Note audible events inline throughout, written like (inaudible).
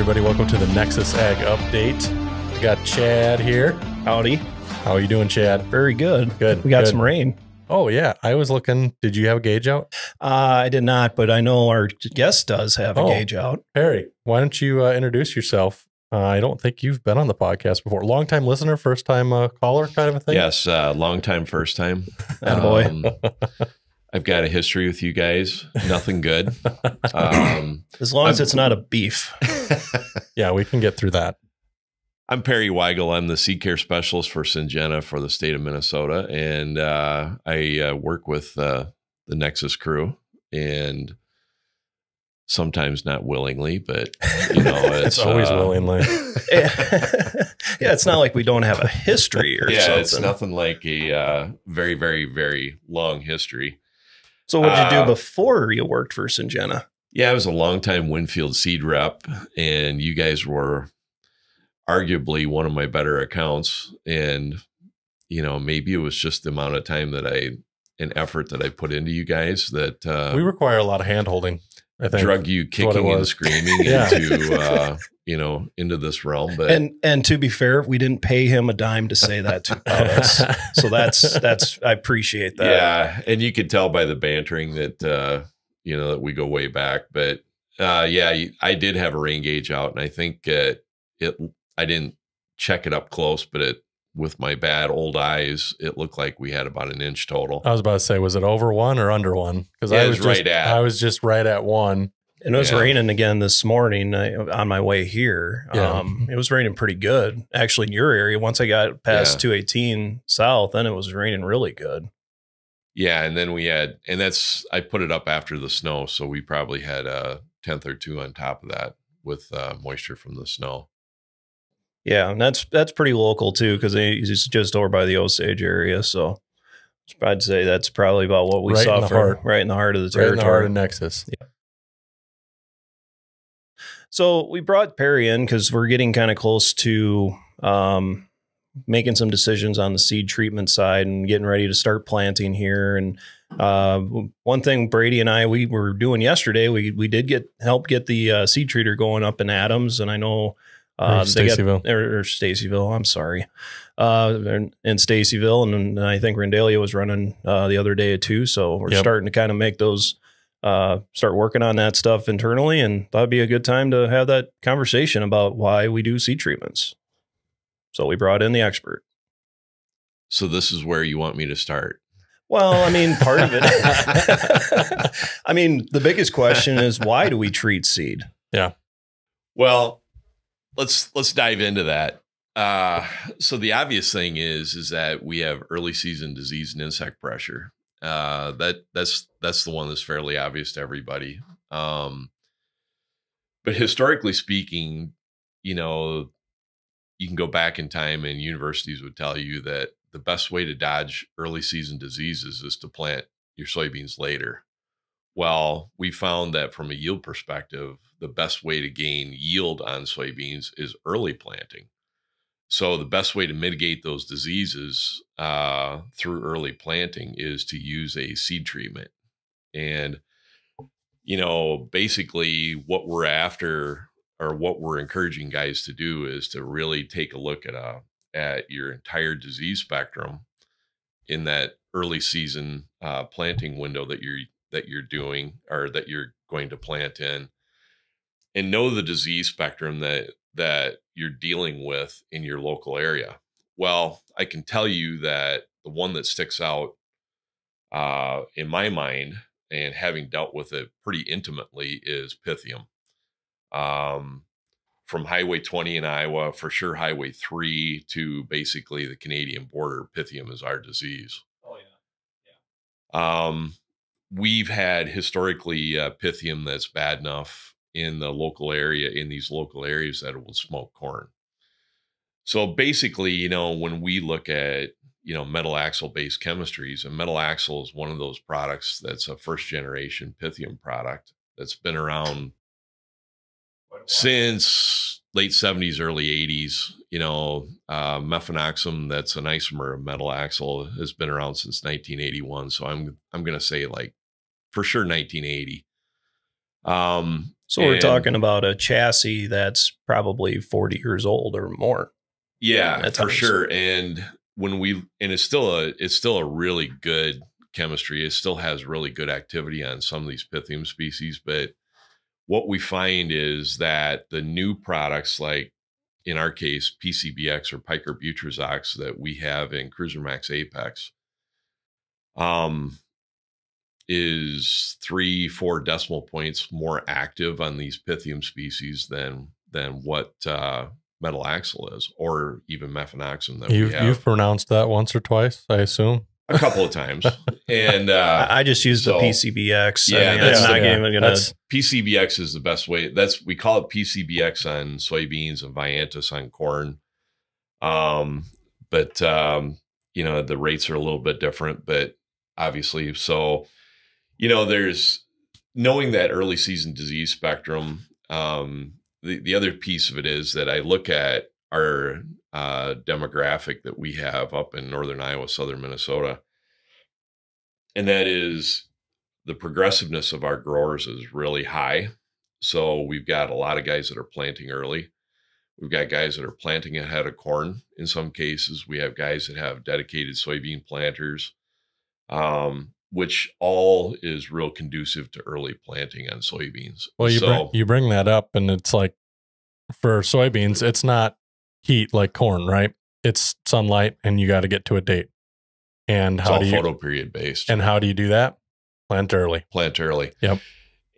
everybody, welcome to the Nexus Ag Update. We got Chad here. Howdy. How are you doing, Chad? Very good. Good. We got good. some rain. Oh, yeah. I was looking. Did you have a gauge out? Uh, I did not, but I know our guest does have a Oh. gauge out. Perry, why don't you uh, introduce yourself? Uh, I don't think you've been on the podcast before. Long time listener, first time uh, caller kind of a thing? Yes, uh, long time, first time. (laughs) Attaboy. Um, I've got a history with you guys. Nothing good. (laughs) Um, As long as I'm- it's not a beef. (laughs) Yeah, we can get through that. I'm Perry Weigle. I'm the seed care specialist for Syngenta for the state of Minnesota, and uh, I uh, work with uh, the Nexus crew, and sometimes not willingly, but you know, (laughs) it's, It's always uh, willingly. yeah, it's not like we don't have a history or Yeah, something. it's nothing like a uh, very, very, very long history. So what did you uh, do before you worked for Syngenta? Yeah, I was a longtime Winfield seed rep, and you guys were arguably one of my better accounts. And, you know, maybe it was just the amount of time that I, and effort that I put into you guys that uh, we require a lot of hand holding, I think. drug you kicking and (laughs) screaming Yeah. into, uh, you know, into this realm. But And and to be fair, we didn't pay him a dime to say that to us. So that's (laughs) that's I appreciate that. Yeah, and you could tell by the bantering that uh, you know that we go way back. But uh, yeah, I did have a rain gauge out, and I think uh, it. I didn't check it up close, but it with my bad old eyes, it looked like we had about an inch total. I was about to say, was it over one or under one? Because I it was was right just, at. I was just right at one. And it was Yeah. raining again this morning uh, on my way here. Yeah. Um, it was raining pretty good. Actually, in your area, once I got past Yeah. 218 south, then it was raining really good. Yeah, and then we had, and that's I put it up after the snow, so we probably had a tenth or two on top of that with uh, moisture from the snow. Yeah, and that's that's pretty local too because it's just over by the Osage area. So I'd say that's probably about what we Right saw heart. right in the heart of the territory, Right in the heart of Nexus. So we brought Perry in because we're getting kind of close to um, making some decisions on the seed treatment side and getting ready to start planting here. And uh, one thing Brady and I we were doing yesterday, we we did get help get the uh, seed treater going up in Adams, and I know uh, Or got- Stacyville. or, or Stacyville. I'm sorry, uh, in, in Stacyville, and, then I think Rendalia was running uh, the other day too. So we're Yep. starting to kind of make those uh, start working on that stuff internally, and that'd be a good time to have that conversation about why we do seed treatments. So we brought in the expert. So this is where you want me to start. Well, I mean, part of it. (laughs) (laughs) I mean, the biggest question is why do we treat seed? Yeah. Well, let's let's dive into that. Uh, so the obvious thing is is that we have early season disease and insect pressure. Uh, that that's that's the one that's fairly obvious to everybody. Um, but historically speaking, you know, you can go back in time and universities would tell you that the best way to dodge early season diseases is to plant your soybeans later. Well, we found that from a yield perspective, the best way to gain yield on soybeans is early planting. So, the best way to mitigate those diseases uh, through early planting is to use a seed treatment. And, you know, basically what we're after or what we're encouraging guys to do is to really take a look at a at your entire disease spectrum in that early season uh, planting window that you're that you're doing or that you're going to plant in and know the disease spectrum that that you're dealing with in your local area. Well i can tell you that the one that sticks out uh, in my mind and having dealt with it pretty intimately is pythium. Um, from highway 20 in iowa for sure highway 3 to basically the canadian border pythium is our disease. Oh yeah. um, we've had historically uh, pythium that's bad enough in the local area, in these local areas, that it will smoke corn. So basically, you know, when we look at you know metalaxyl based chemistries, and metalaxyl is one of those products that's a first generation Pythium product that's been around since late 70s, early 80s. You know, uh, mefenoxam, that's an isomer of metalaxyl, has been around since 1981. So I'm I'm going to say like for sure 1980. Um, So we're And- talking about a chassis that's probably 40 years old or more. yeah, for times. sure. And when we and it's still a it's still a really good chemistry. It still has really good activity on some of these Pythium species, but what we find is that the new products like in our case PCBX or picarbutrazox that we have in Cruiser Max Apex um is three four decimal points more active on these Pythium species than than what uh metalaxyl is or even mefenoxam that You've we have you've pronounced that once or twice, I assume. a couple of times (laughs) and uh I I just use so- the PCBX. Yeah, I mean, that's I'm not the- even going to. That's PCBX is the best way. That's we call it PCBX on soybeans and Vayantis on corn. Um, but um, you know the rates are a little bit different, but obviously, so you know there's knowing that early season disease spectrum. Um, the the other piece of it is that I look at our uh, demographic that we have up in northern Iowa, southern Minnesota, and that is the progressiveness of our growers is really high. So we've got a lot of guys that are planting early. We've got guys that are planting ahead of corn in some cases. We have guys that have dedicated soybean planters, um, which all is real conducive to early planting on soybeans. well, you so, bring, you bring that up, and it's like for soybeans, it's not heat like corn, right? It's sunlight, and you got to get to a date. And it's how all do you photo period based. and how do you do that? Plant early. plant early. Yep.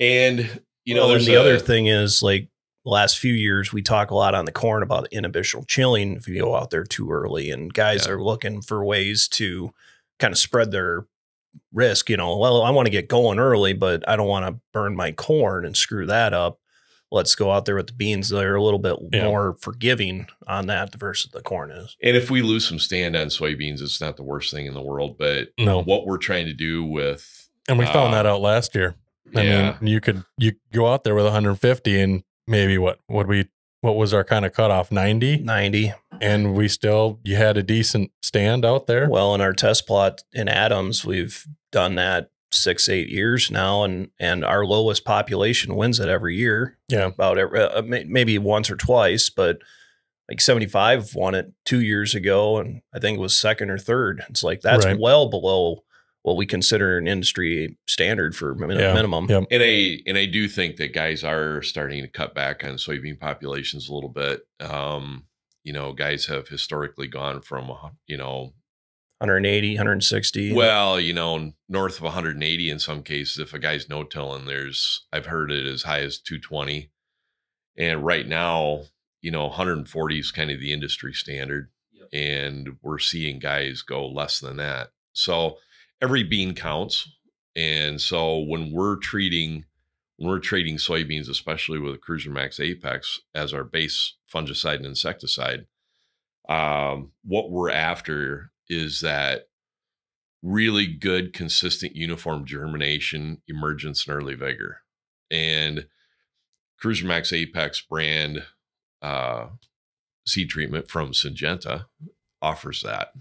And you know, well, and there's the a- other thing is like the last few years, we talk a lot on the corn about inhibitional chilling if you go out there too early, and guys Yeah. are looking for ways to kind of spread their risk. You know, well, I want to get going early, but I don't want to burn my corn and screw that up. Let's go out there with the beans. They're a little bit Yeah. more forgiving on that versus the corn is. And if we lose some stand on soybeans, it's not the worst thing in the world. But No, what we're trying to do with and we found uh, that out last year. I yeah, mean, you could you go out there with 150 and maybe what would we what was our kind of cutoff 90 90. And we still you had a decent stand out there. Well, in our test plot in Adams, we've done that six, eight years now, and and our lowest population wins it every year. Yeah. about every, uh, maybe once or twice, but like seventy five won it two years ago, and I think it was second or third. It's like that's Right. well below what we consider an industry standard for min- Yeah. minimum. Yep. and I and I do think that guys are starting to cut back on soybean populations a little bit. Um, you know, guys have historically gone from you know 180, 160. Well, you know, north of 180 in some cases. If a guy's no tilling, there's I've heard it as high as 220. And right now, you know, 140 is kind of the industry standard. And we're seeing guys go less than that. So every bean counts. And so when we're treating when we're trading soybeans, especially with Cruiser Max Apex as our base fungicide and insecticide, um, what we're after is that really good, consistent, uniform germination, emergence, and early vigor. And Cruiser Max Apex brand uh, seed treatment from Syngenta offers that.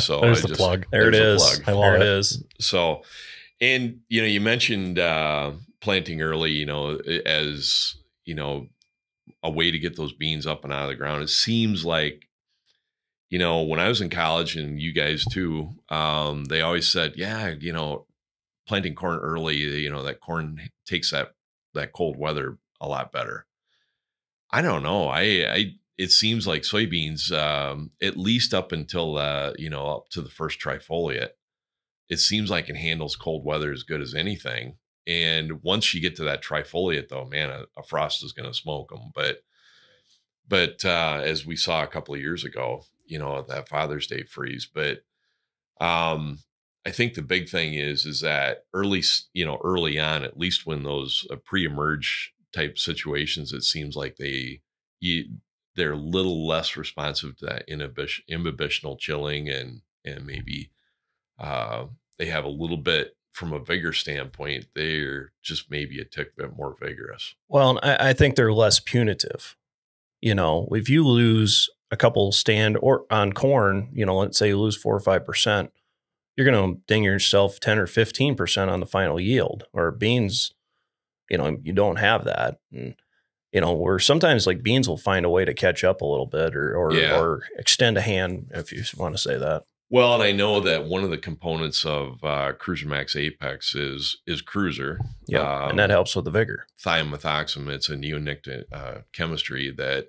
So (laughs) There's I the just- plug. there it is. plug. I love there it it. is. So, and you know, you mentioned uh, planting early. You know, as you know, a way to get those beans up and out of the ground. It seems like, you know, when I was in college, and you guys too, um, they always said, yeah, you know, planting corn early. You know, that corn takes that that cold weather a lot better. I don't know. I I it seems like soybeans, um, at least up until uh, you know, up to the first trifoliate it seems like it handles cold weather as good as anything. And once you get to that trifoliate, though, man, a, a frost is going to smoke them. But, but uh, as we saw a couple of years ago, you know, that Father's Day freeze. But um, I think the big thing is, is that early, you know, early on, at least when those uh, pre-emerge type situations, it seems like they, you, they're a little less responsive to that inhibition, inhibitional chilling and and maybe uh, they have a little bit from a vigor standpoint. They're just maybe a tick bit more vigorous. Well, and I, I think they're less punitive. You know, if you lose a couple stand or on corn, you know, let's say you lose four or five percent, you're going to ding yourself ten or fifteen percent on the final yield. Or beans, you know, you don't have that. And, you know, where sometimes like beans will find a way to catch up a little bit or, or, Yeah. or extend a hand, if you want to say that. Well, and I know that one of the components of uh, Cruiser Max Apex is is Cruiser. Yeah. Um, and that helps with the vigor. thiamethoxam. It's a neonicotine uh, chemistry that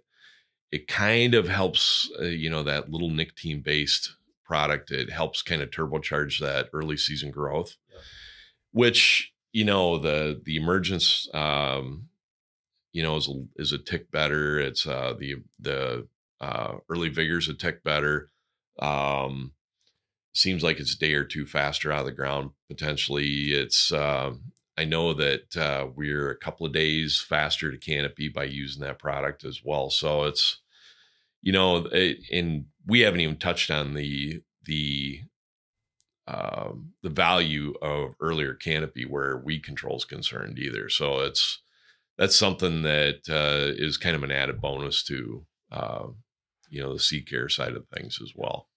it kind of helps, uh, you know, that little nicotine based product. It helps kind of turbocharge that early season growth, which you know the the emergence, um, you know, is a, is a tick better. It's uh, the the uh, early vigor's a tick better. Um, seems like it's a day or two faster out of the ground potentially. It's um, I know that uh, we're a couple of days faster to canopy by using that product as well. So it's, you know, it, and we haven't even touched on the the um, the value of earlier canopy where weed control is concerned either. So it's that's something that uh, is kind of an added bonus to uh, you know the seed care side of things as well.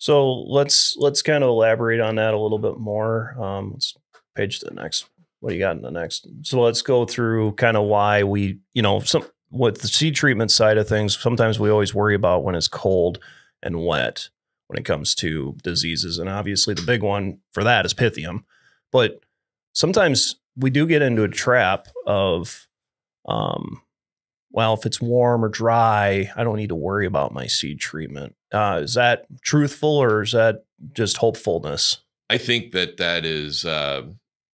So let's let's kind of elaborate on that a little bit more. Um, let's page to the next. What do you got in the next? So let's go through kind of why we, you know, some with the seed treatment side of things. Sometimes we always worry about when it's cold and wet when it comes to diseases, and obviously the big one for that is Pythium. But sometimes we do get into a trap of, um, well, if it's warm or dry, I don't need to worry about my seed treatment. Uh, is that truthful or is that just hopefulness? I think that that is, uh,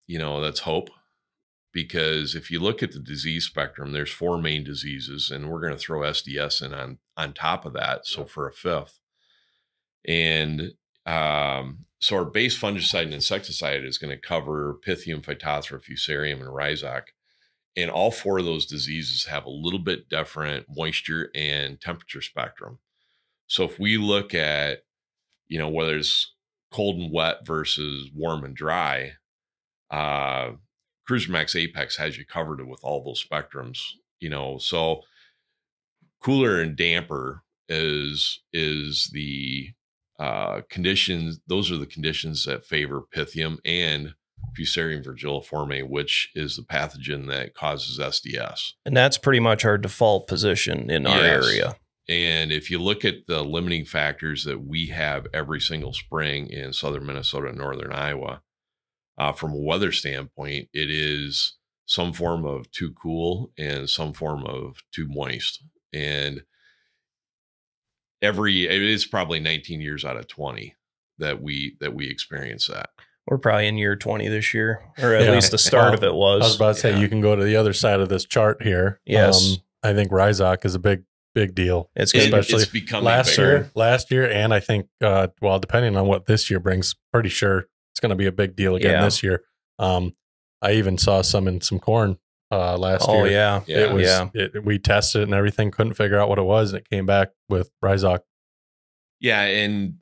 you know, that's hope because if you look at the disease spectrum, there's four main diseases, and we're going to throw SDS in on on top of that, so for a fifth. And um, so our base fungicide and insecticide is going to cover Pythium, Phytophthora, Fusarium, and Rhizoc. And all four of those diseases have a little bit different moisture and temperature spectrum. So if we look at, you know, whether it's cold and wet versus warm and dry, uh, Cruiser Max Apex has you covered with all those spectrums, you know. So cooler and damper is is the uh, conditions. Those are the conditions that favor Pythium and Fusarium virguliforme, which is the pathogen that causes SDS. And that's pretty much our default position in our area. And if you look at the limiting factors that we have every single spring in southern Minnesota and northern Iowa, uh, from a weather standpoint, it is some form of too cool and some form of too moist. And every it is probably 19 years out of 20 that we that we experience that. We're probably in year 20 this year, or at Yeah. least the start Well, of it was. I was about to say Yeah. you can go to the other side of this chart here. Yes. Um, I think Rhizoc is a big, big deal. it's It- Especially it's becoming last bigger. year, last year, and I think, uh, well, depending on what this year brings, pretty sure it's going to be a big deal again Yeah. this year. Um, I even saw some in some corn uh, last Oh year. yeah, Yeah. It was, Yeah. it, we tested it and everything, couldn't figure out what it was, and it came back with Rhizoc. Yeah, and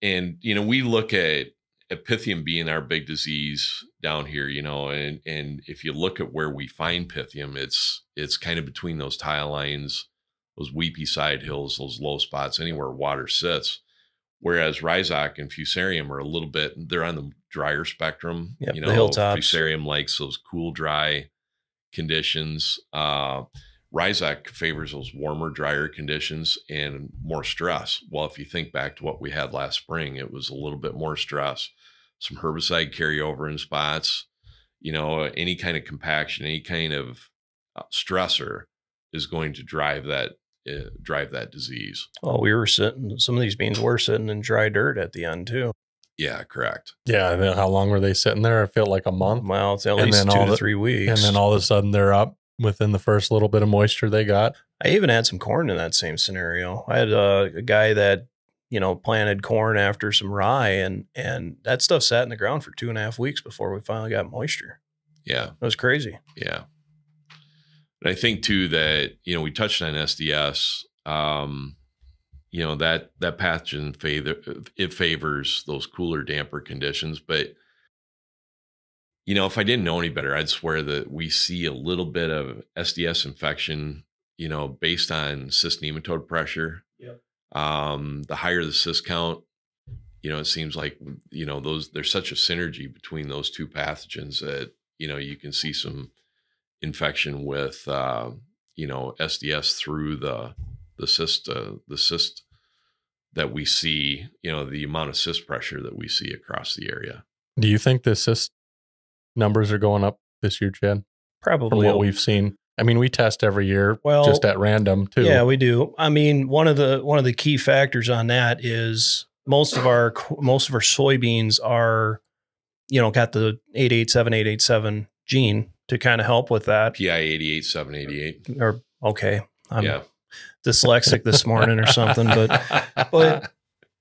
and you know we look at Pythium being our big disease down here, you know, and and if you look at where we find Pythium, it's it's kind of between those tile lines, those weepy side hills, those low spots, anywhere water sits. Whereas Rhizoc and Fusarium are a little bit they're on the drier spectrum. Yep, you the know, hilltops. Fusarium likes those cool, dry conditions. Uh Rhizoc favors those warmer, drier conditions and more stress. Well, if you think back to what we had last spring, it was a little bit more stress, some herbicide carryover in spots, you know, any kind of compaction, any kind of uh, stressor is going to drive that uh, drive that disease. Oh, we were sitting. Some of these beans were sitting in dry dirt at the end too. Yeah, correct. Yeah. And then how long were they sitting there? It felt like a month. Well, it's at And least then two all to the- three weeks. And then all of a sudden they're up within the first little bit of moisture they got. I even had some corn in that same scenario. I had uh, a guy that you know planted corn after some rye, and and that stuff sat in the ground for two and a half weeks before we finally got moisture. Yeah. It was crazy. Yeah. And I think too that, you know, we touched on SDS. Um, you know, that that pathogen favor it favors those cooler, damper conditions. But you know, if I didn't know any better, I'd swear that we see a little bit of SDS infection, you know, based on cyst nematode pressure. Yep. Um, the higher the cyst count, you know, it seems like you know those there's such a synergy between those two pathogens that you know, you can see some infection with, uh, you know, SDS through the the cyst, uh, the cyst that we see. You know, the amount of cyst pressure that we see across the area. Do you think the cyst numbers are going up this year, Chad? Probably From what we've seen. I mean, we test every year, Well, just at random too. Yeah, we do. I mean, one of the one of the key factors on that is most of our most of our soybeans are, you know, got the eight eight seven eight eight seven gene to kind of help with that. PI eighty eight seven eighty eight. Or okay, I'm Yeah, dyslexic this morning or something, but (laughs) but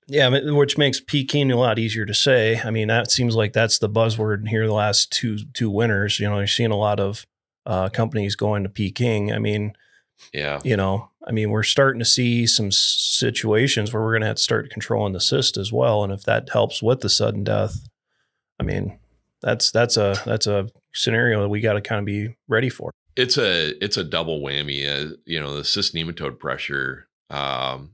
yeah, which makes Peking a lot easier to say. I mean, that seems like that's the buzzword here the last two two winters. You know, you're seeing a lot of uh, companies going to Peking. I mean, yeah, you know, I mean, we're starting to see some situations where we're going to have to start controlling the cyst as well. And if that helps with the sudden death, I mean, that's that's a that's a scenario that we got to kind of be ready for. it's a it's a double whammy. Uh, you know, the cyst nematode pressure. Um,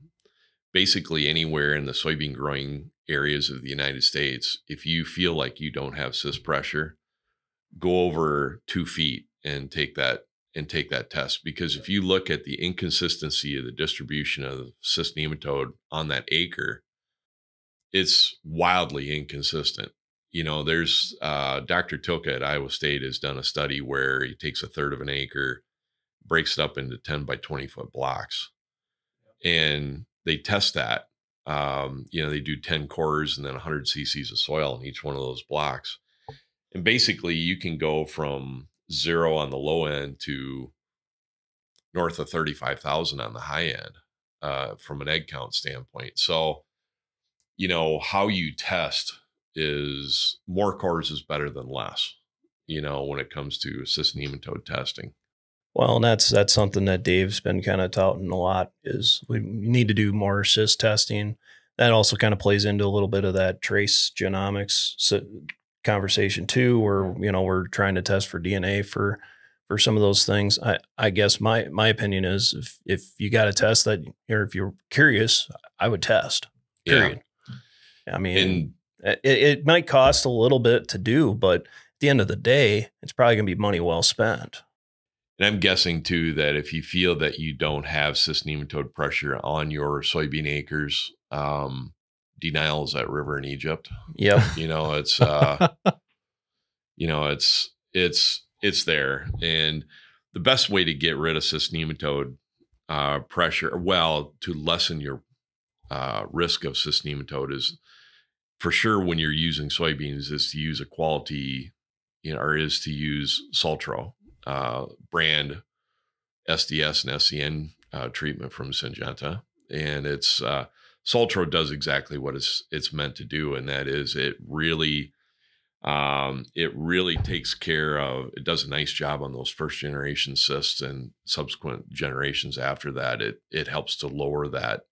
basically, anywhere in the soybean growing areas of the United States, if you feel like you don't have cyst pressure, go over two feet and take that and take that test because if you look at the inconsistency of the distribution of cyst nematode on that acre, it's wildly inconsistent. You know, there's uh, Dr. Tylka at Iowa State has done a study where he takes a third of an acre, breaks it up into 10 by 20 foot blocks, and they test that. Um, you know, they do 10 cores and then 100 cc's of soil in each one of those blocks. And basically, you can go from zero on the low end to north of 35,000 on the high end uh, from an egg count standpoint. So, you know, how you test is more cores is better than less, you know, when it comes to cyst nematode testing. Well, and that's that's something that Dave's been kind of touting a lot is we need to do more cyst testing. That also kind of plays into a little bit of that trace genomics conversation too, where you know we're trying to test for DNA for for some of those things. I I guess my my opinion is if if you got to test that, or if you're curious, I would test. Yeah. Period. I mean, And it, it might cost a little bit to do, but at the end of the day, it's probably going to be money well spent. And I'm guessing too that if you feel that you don't have cyst nematode pressure on your soybean acres, um, denial is that river in Egypt. Yeah. (laughs) You know, it's uh, (laughs) you know, it's it's it's there. And the best way to get rid of cyst nematode uh, pressure, well, to lessen your uh, risk of cyst nematode is for sure when you're using soybeans is to use a quality, you know, or is to use Saltro uh, brand SDS and SCN uh, treatment from Syngenta, and it's Saltro does exactly what it's it's meant to do, and that is it really um, it really takes care of it does a nice job on those first generation cysts and subsequent generations after that. It it helps to lower that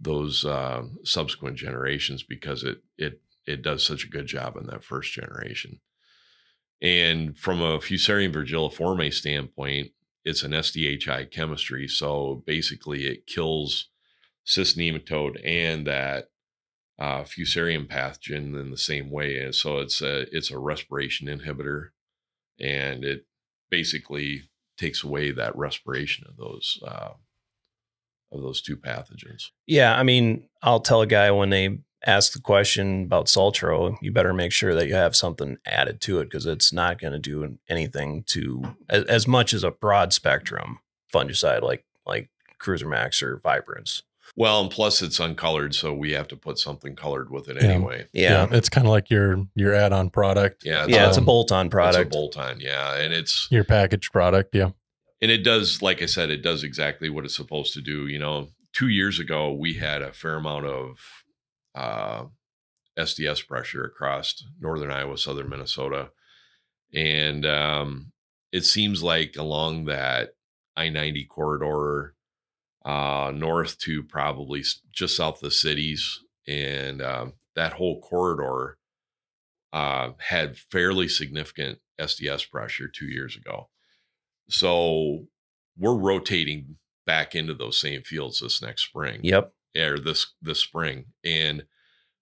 those uh, subsequent generations because it it it does such a good job in that first generation. And from a Fusarium virguliforme standpoint, it's an SDHI chemistry. So basically, it kills cyst nematode and that uh, Fusarium pathogen in the same way. And so it's a it's a respiration inhibitor, and it basically takes away that respiration of those uh, of those two pathogens. Yeah, I mean, I'll tell a guy when they ask the question about Saltro, you better make sure that you have something added to it because it's not going to do anything to as, as much as a broad spectrum fungicide like like Cruiser Max or Vibrance. Well, and plus it's uncolored, so we have to put something colored with it Yeah. anyway. Yeah, it's kind of like your your add-on product, Yeah, yeah, it's a um, bolt-on It's product. a bolt-on, yeah, and it's your packaged product. Yeah, and it does, like I said, it does exactly what it's supposed to do. You know, two years ago we had a fair amount of uh, SDS pressure across northern Iowa, southern Minnesota, and um, it seems like along that I ninety corridor, uh, north to probably just south of the cities, and um, that whole corridor uh, had fairly significant SDS pressure two years ago. So we're rotating back into those same fields this next spring Yep. or this this spring and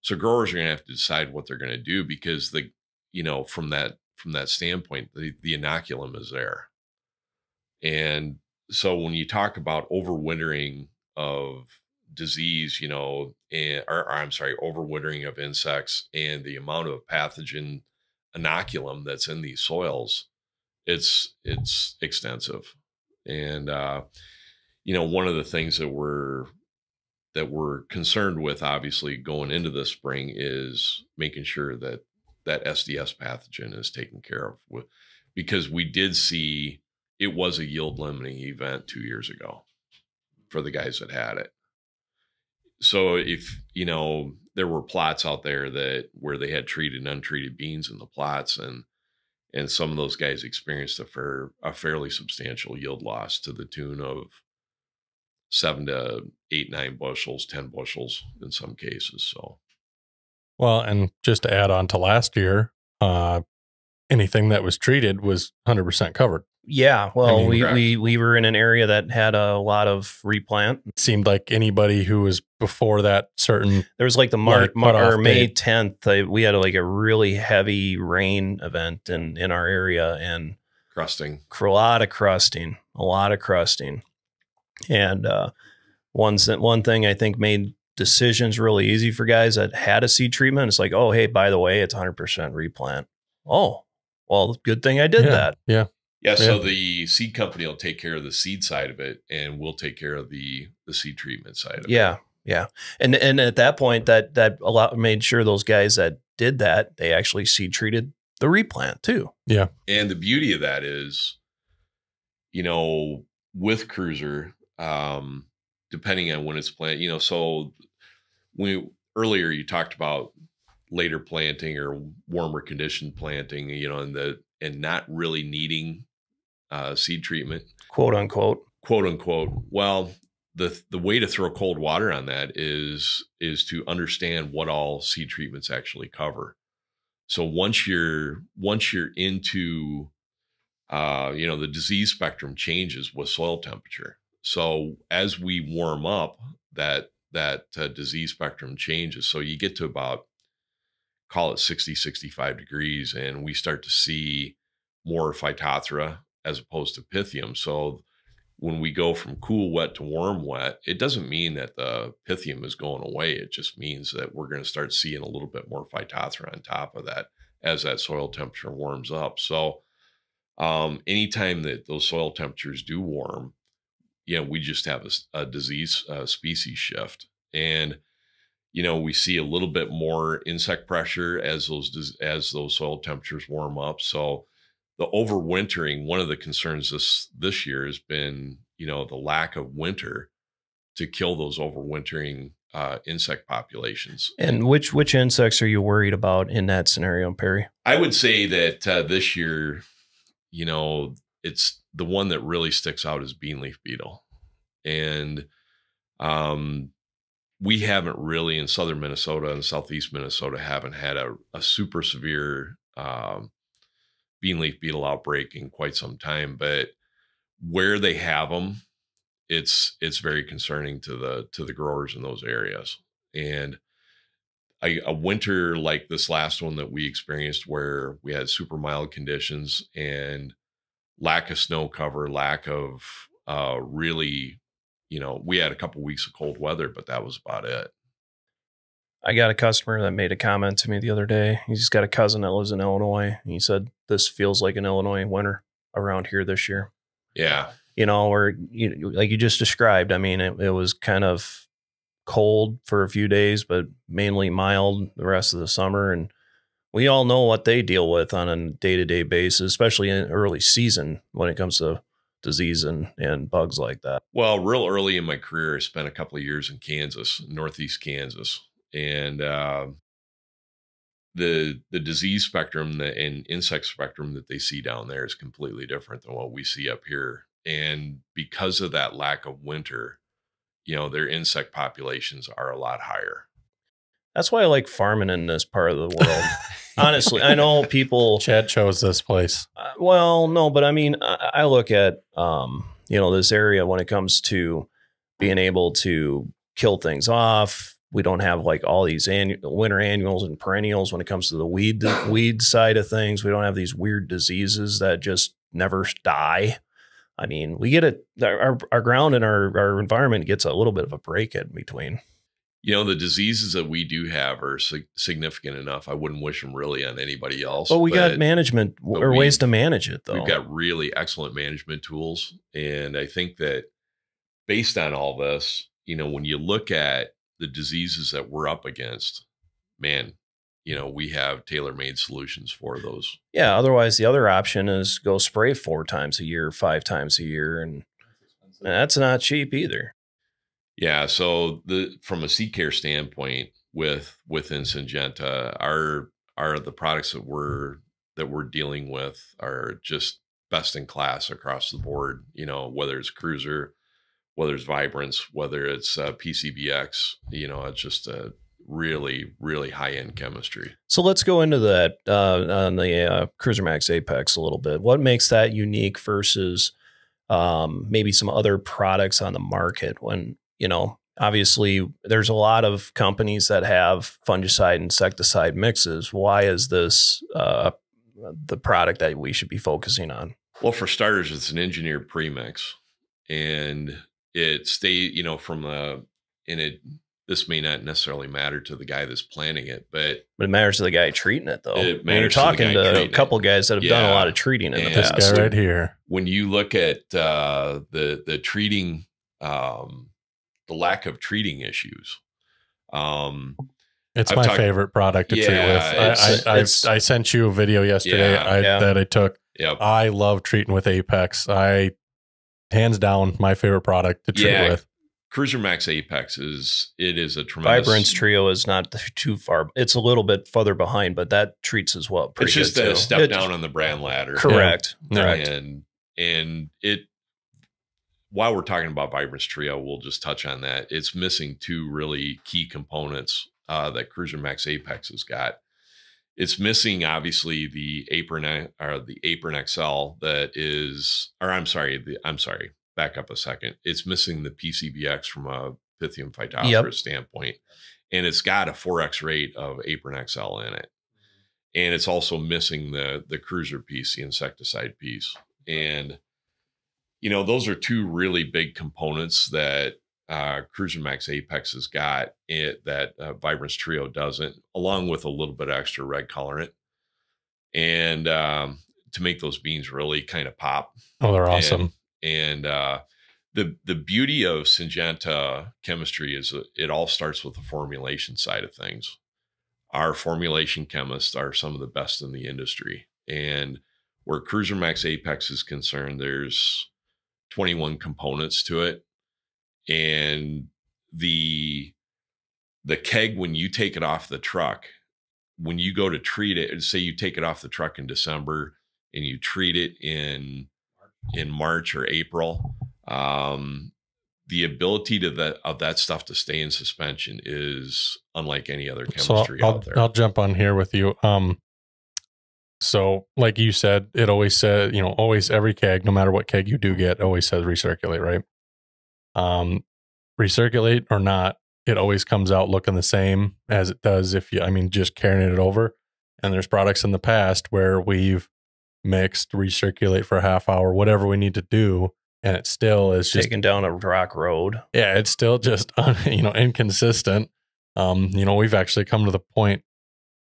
so growers are going to have to decide what they're going to do because the you know from that from that standpoint, the, the inoculum is there. And so when you talk about overwintering of disease, you know, and or, or, I'm sorry, overwintering of insects and the amount of pathogen inoculum that's in these soils, it's it's extensive. And uh, you know, one of the things that we're that we're concerned with, obviously, going into the spring is making sure that that SDS pathogen is taken care of with, because we did see it was a yield limiting event two years ago for the guys that had it. So if you know there were plots out there that where they had treated and untreated beans in the plots and and some of those guys experienced a fair a fairly substantial yield loss to the tune of seven to eight nine bushels ten bushels in some cases so well and just to add on to last year uh anything that was treated was 100% covered yeah, well, I mean, we, we we were in an area that had a lot of replant. It seemed like anybody who was before that certain there was like the March like or May tenth, we had like a really heavy rain event in in our area and crusting, a lot of crusting, a lot of crusting, and uh, one one thing I think made decisions really easy for guys that had a seed treatment. It's like, oh, hey, by the way, it's hundred percent replant. Oh, well, good thing I did yeah, that. Yeah. Yeah, so the seed company will take care of the seed side of it, and we'll take care of the the seed treatment side of yeah, it. Yeah, yeah, and and at that point, that that a lot made sure those guys that did that they actually seed treated the replant too. Yeah, and the beauty of that is, you know, with Cruiser, um, depending on when it's planted, you know, so we earlier you talked about later planting or warmer condition planting, you know, and the and not really needing uh, seed treatment, quote unquote, quote unquote. Well, the the way to throw cold water on that is is to understand what all seed treatments actually cover. So once you're once you're into uh, you know the disease spectrum changes with soil temperature. So as we warm up, that that uh, disease spectrum changes. So you get to about call it 60 65 degrees and we start to see more phytophthora as opposed to pythium. So when we go from cool wet to warm wet, it doesn't mean that the pythium is going away. It just means that we're going to start seeing a little bit more phytophthora on top of that as that soil temperature warms up. So um, anytime that those soil temperatures do warm, you know, we just have a, a disease uh, species shift. And you know we see a little bit more insect pressure as those as those soil temperatures warm up so the overwintering, one of the concerns this this year has been, you know, the lack of winter to kill those overwintering uh, insect populations. And which which insects are you worried about in that scenario, Perry? I would say that uh, this year, you know, it's the one that really sticks out is bean leaf beetle, and um, we haven't really in southern Minnesota and southeast Minnesota haven't had a, a super severe um, bean leaf beetle outbreak in quite some time, but where they have them, it's it's very concerning to the to the growers in those areas. And a, winter like this last one that we experienced, where we had super mild conditions and lack of snow cover, lack of uh, really, you know, we had a couple weeks of cold weather, but that was about it. I got a customer that made a comment to me the other day. He's got a cousin that lives in Illinois. he said, This feels like an Illinois winter around here this year. Yeah. You know, or you, like you just described, I mean, it, it was kind of cold for a few days, but mainly mild the rest of the summer. And we all know what they deal with on a day to day basis, especially in early season when it comes to disease and, and bugs like that. Well, real early in my career, I spent a couple of years in Kansas, Northeast Kansas and uh, the the disease spectrum and insect spectrum that they see down there is completely different than what we see up here. And because of that lack of winter, you know, their insect populations are a lot higher. That's why I like farming in this part of the world. (laughs) Honestly, I know people. Chad chose this place. Uh, well, no, but I mean, I, I look at um, you know this area when it comes to being able to kill things off, we don't have like all these annual, winter annuals and perennials when it comes to the weed (laughs) weed side of things. We don't have these weird diseases that just never die. I mean, we get it. Our, our ground and our, our environment gets a little bit of a break in between. You know, the diseases that we do have are sig- significant enough. I wouldn't wish them really on anybody else. But we got management but or ways to manage it, though. We've got really excellent management tools. And I think that based on all this, you know, when you look at the diseases that we're up against, man, you know, we have tailor made solutions for those. yeah. Otherwise, the other option is go spray four times a year, five times a year, and that's not cheap either. Yeah. So the from a seed care standpoint with within Syngenta, our are the products that we're that we're dealing with are just best in class across the board. You know, whether it's Cruiser, whether it's Vibrance, whether it's uh, PCBX, you know, it's just a really, really high end chemistry. So let's go into that uh, on the uh, Cruiser Max Apex a little bit. What makes that unique versus um, maybe some other products on the market? When you know, obviously, there's a lot of companies that have fungicide insecticide mixes. Why is this uh, the product that we should be focusing on? Well, for starters, it's an engineered premix, and it stay you know from the and it. This may not necessarily matter to the guy that's planning it, but But it matters to the guy treating it, though. It I mean, you're matters to the talking guy to, a treating it. couple guys that have done a lot of treating in the And- This past. guy right here. when you look at uh, the the treating um, the lack of treating issues, um, It's I've my talked- favorite product to treat with. I, I, I, I sent you a video yesterday Yeah. I, Yeah. that I took. yep, I love treating with Apex. I hands down my favorite product to treat Yeah. with. Cruiser Max Apex is it is a tremendous. Vibrance Trio is not too far. It's a little bit further behind, but that treats as well. pretty It's just good, a too. step It- down on the brand ladder. Correct. Yeah. Correct. and and it while we're talking about vibrance trio we'll just touch on that it's missing two really key components uh, that cruiser max apex has got it's missing obviously the apron uh, or the apron xl that is or i'm sorry the, i'm sorry back up a second. It's missing the pcbx from a pythium phytophthora Yep. standpoint and it's got a 4x rate of apron xl in it. Mm-hmm. And it's also missing the the cruiser piece the insecticide piece. And you know those are two really big components that uh, cruiser max apex has got it that uh, vibrance trio doesn't along with a little bit extra red colorant and um, to make those beans really kind of pop Oh, they're awesome. and uh, the the beauty of Syngenta chemistry is it all starts with the formulation side of things. Our formulation chemists are some of the best in the industry, and where Cruiser Max Apex is concerned, there's 21 components to it, and the the keg when you take it off the truck, when you go to treat it, say you take it off the truck in December and you treat it in in March or April, um, the ability to that of that stuff to stay in suspension is unlike any other So chemistry I'll, out there. I'll jump on here with you. Um, so like you said, it always said, you know, always every keg, no matter what keg you do get, always says recirculate, right? Um, recirculate or not, it always comes out looking the same as it does if you, I mean, just carrying it over. And there's products in the past where we've mixed, recirculate for a half hour, whatever we need to do, and it still is just taking down a rock road. yeah, it's still just (laughs) you know inconsistent. Um, you know, we've actually come to the point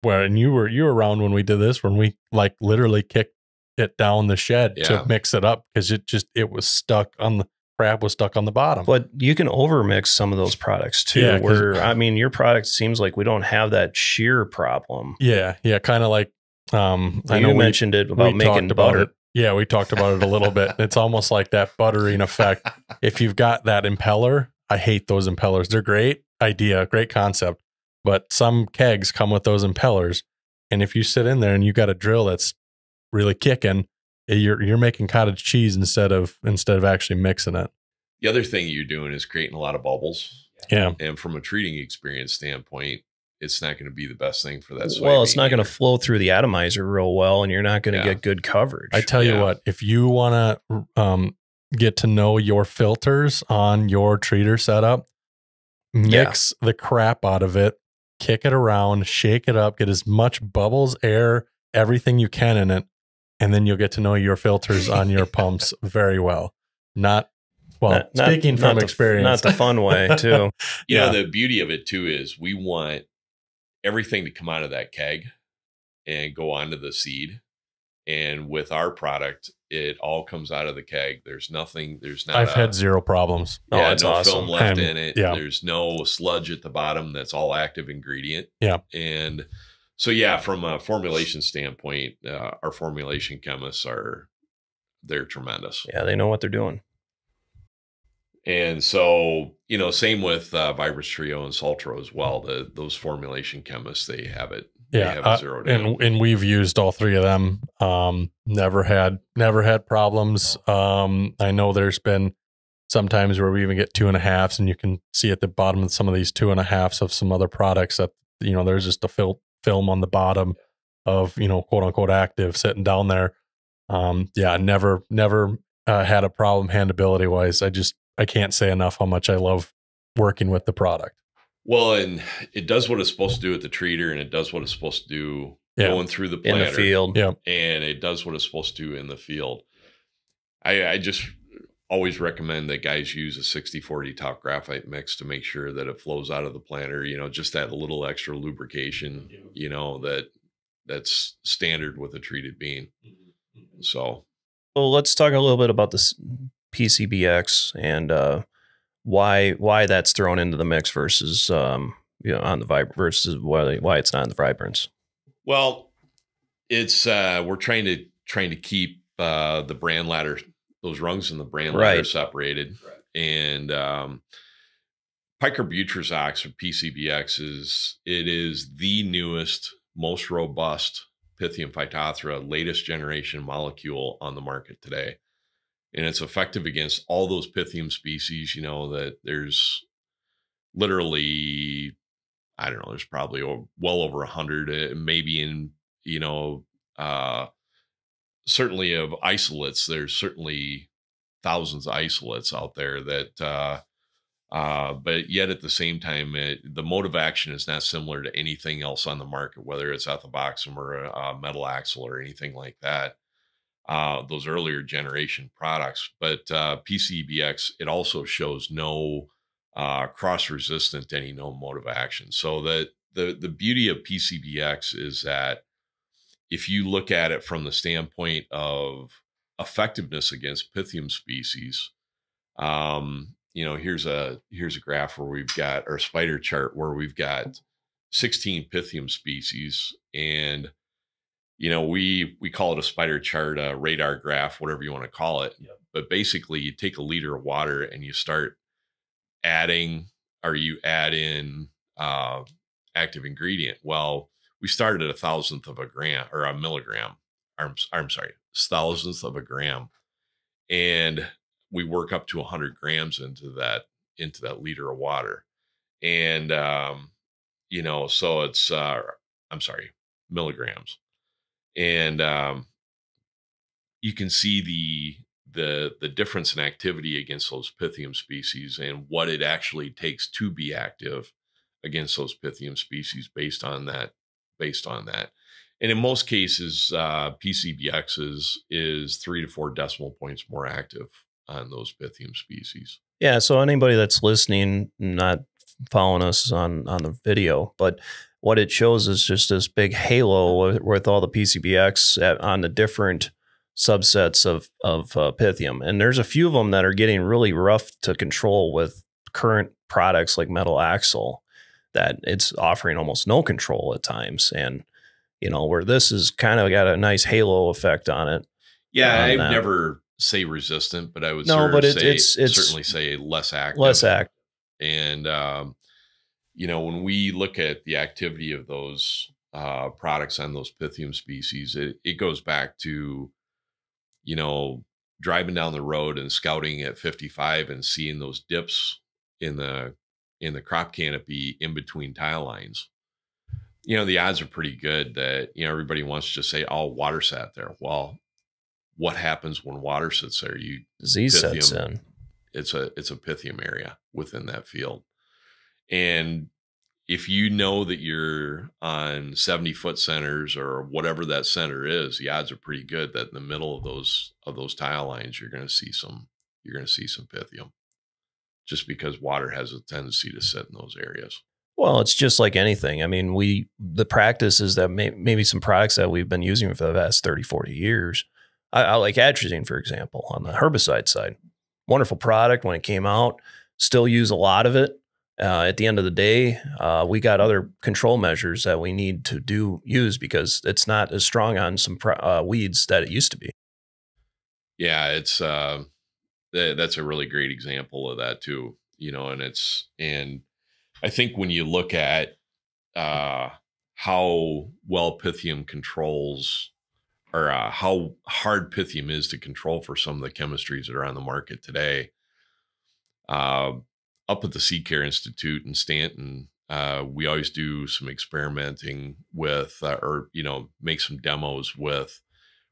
where, and you were you were around when we did this, when we like literally kicked it down the shed Yeah. to mix it up because it just it was stuck on the crab was stuck on the bottom. But you can overmix some of those products too. Yeah, where I mean, your product seems like we don't have that shear problem. yeah, yeah, kind of like um, I know you we- mentioned it about we making about butter. it. Yeah, we talked about it a little bit. (laughs) It's almost like that buttering effect. If you've got that impeller, I hate those impellers. They're great idea, great concept, but some kegs come with those impellers, and if you sit in there and you got a drill that's really kicking, you're you're making cottage cheese instead of instead of actually mixing it. the other thing you're doing is creating a lot of bubbles, Yeah, and from a treating experience standpoint, it's not going to be the best thing for that. well, it's not going to flow through the atomizer real well, and you're not going to Yeah. get good coverage. I tell you what, if you want to um, get to know your filters on your treater setup, mix the crap out of it, kick it around, shake it up, get as much bubbles, air, everything you can in it, and then you'll get to know your filters on your (laughs) pumps very well. Not well, Not- not- speaking not from the- experience. not the fun way (laughs) too. You Yeah. know, the beauty of it too is we want everything to come out of that keg and go onto the seed. And with our product, it all comes out of the keg. There's nothing, there's not I've a- had zero problems. Oh, yeah, that's no awesome. film left And- in it. yeah. There's no sludge at the bottom. That's all active ingredient. Yeah. And so, yeah, from a formulation standpoint, uh, our formulation chemists are they're tremendous. Yeah, they know what they're doing. And so, you know, same with uh, Vibrance Trio and Saltro as well. The those formulation chemists, they have it. They Yeah, have uh, it in. and and we've used all three of them. Um, never had never had problems. Um, I know there's been sometimes where we even get two and a halves, and you can see at the bottom of some of these two and a halves of some other products that you know there's just a fil- film on the bottom of you know quote unquote active sitting down there. Um, yeah, never never uh, had a problem handability wise. I just I can't say enough how much I love working with the product. Well, and it does what it's supposed to do at the treater, and it does what it's supposed to do Yeah. going through the In the field. Yeah. and it does what it's supposed to do in the field. I, I just always recommend that guys use a 60 40 talc graphite mix to make sure that it flows out of the planter, you know, just that little extra lubrication, you know, that that's standard with a treated bean. So, Well, let's talk a little bit about this PCBX and uh, why why that's thrown into the mix versus um, you know on the vib versus why why it's not in the vibrance. well, it's uh we're trying to trying to keep uh the brand ladder those rungs in the brand ladder Right. separated and um picarbutrazox or PCBX is it is the newest, most robust Pythium phytophthora, latest generation molecule on the market today. And it's effective against all those Pythium species, you know, that there's literally I don't know, there's probably well over a hundred, uh, maybe in, you know, uh certainly of isolates, there's certainly thousands of isolates out there that uh uh, but yet at the same time, it, the mode of action is not similar to anything else on the market, whether it's ethaboxam or a, a metalaxyl or anything like that. Uh, those earlier generation products, but uh, PCBX it also shows no uh, cross resistant to any known mode of action. So that the the beauty of PCBX is that if you look at it from the standpoint of effectiveness against Pythium species, um, you know, here's a here's a graph where we've got our spider chart where we've got 16 Pythium species, and you know, we we call it a spider chart, a radar graph, whatever you want to call it. But basically, you take a liter of water and you start adding, or you add in uh, active ingredient. Well, we started at a thousandth of a gram or a milligram. I'm, I'm sorry, thousandth of a gram, and we work up to 100 grams into that into that liter of water and um you know so it's uh i'm sorry milligrams and um you can see the the the difference in activity against those pythium species and what it actually takes to be active against those pythium species based on that based on that. And in most cases uh pcbx is is three to four decimal points more active on those pythium species. Yeah, so anybody that's listening, not following us on on the video, but what it shows is just this big halo with, with all the PCBX at, on the different subsets of of uh, Pythium, and there's a few of them that are getting really rough to control with current products like Metalaxyl, that it's offering almost no control at times, and you know where this has kind of got a nice halo effect on it. Yeah, on that. never say resistant, but I would No, sort of but it- say, it's- it's certainly say less active. Less act. And um, you know, when we look at the activity of those uh, products on those Pythium species, it, it goes back to, you know, driving down the road and scouting at 55 and seeing those dips in the in the crop canopy in between tile lines. You know, the odds are pretty good that, you know, everybody wants to just say, oh, water sat there. Well, what happens when water sits there? You Disease sets in. it's a it's a pythium area within that field And if you know that you're on 70 foot centers or whatever that center is, the odds are pretty good that in the middle of those of those tile lines, you're going to see some you're going to see some pythium, just because water has a tendency to sit in those areas. Well, it's just like anything. I mean, we the practice is that may, maybe some products that we've been using for the past 30, 40 years. I, I like atrazine, for example, on the herbicide side. Wonderful product when it came out. Still use a lot of it. Uh, at the end of the day, uh, we got other control measures that we need to do use because it's not as strong on some pro- uh, weeds that it used to be. Yeah, it's uh, th- that's a really great example of that too. You know, and it's and I think when you look at uh, how well Pythium controls or uh, how hard Pythium is to control for some of the chemistries that are on the market today, uh, up at the Seed Care Institute in Stanton, uh, we always do some experimenting with, uh, or you know, make some demos with,